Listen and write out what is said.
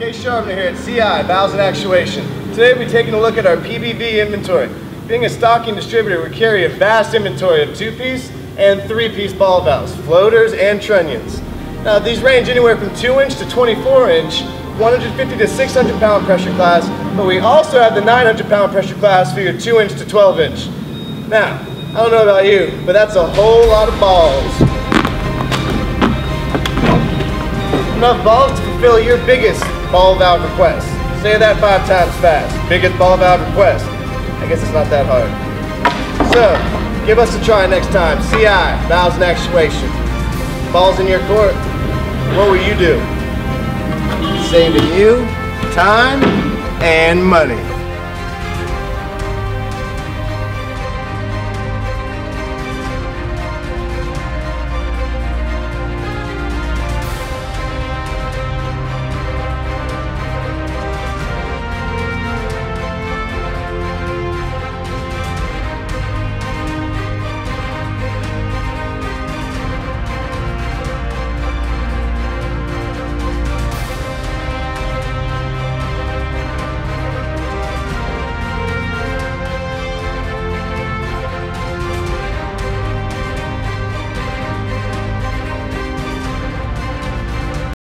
Okay, Sharpner here at CI, Valves and Actuation. Today we'll be taking a look at our PBV inventory. Being a stocking distributor, we carry a vast inventory of two-piece and three-piece ball valves, floaters and trunnions. Now these range anywhere from 2 inch to 24 inch, 150 to 600 pound pressure class, but we also have the 900 pound pressure class for your 2 inch to 12 inch. Now, I don't know about you, but that's a whole lot of balls. Enough balls to fulfill your biggest ball valve request. Say that five times fast. Biggest ball valve request. I guess it's not that hard. So, give us a try next time. CI, valves and actuation. Balls in your court. What will you do? Saving you time and money.